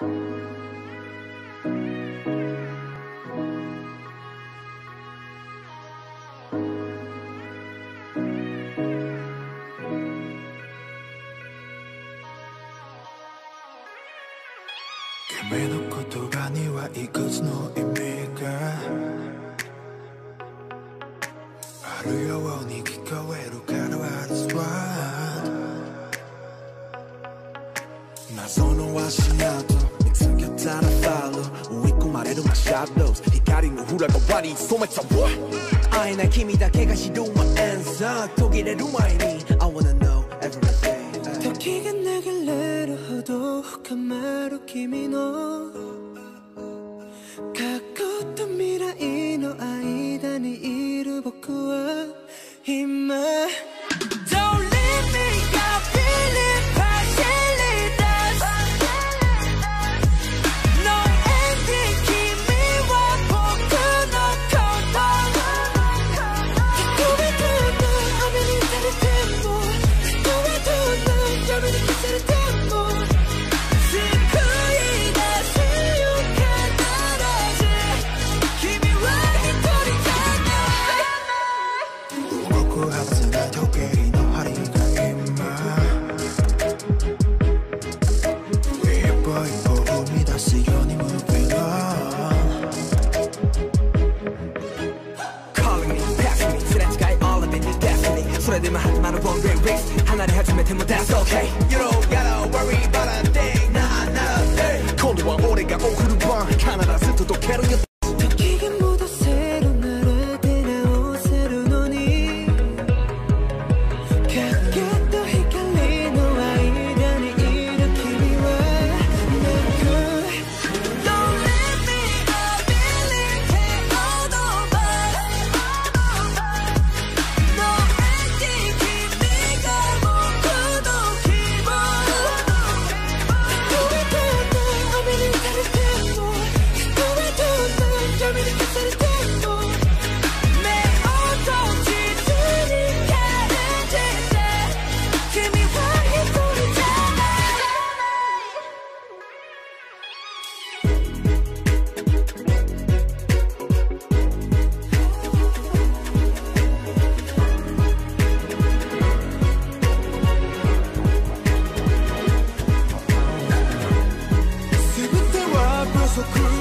君の言葉にはいくつの意味があるように聞こえるから What is what 謎の足跡追い込まれる My shadows 光の裏側に染めた会えない君だけが知る My answer 途切れる前に I wanna know every day 時が流れるほど深まる君の過去と未来の間にいる僕は今 되면 하지 마는 one way race 하나를 해주면 되면 that's okay You know so.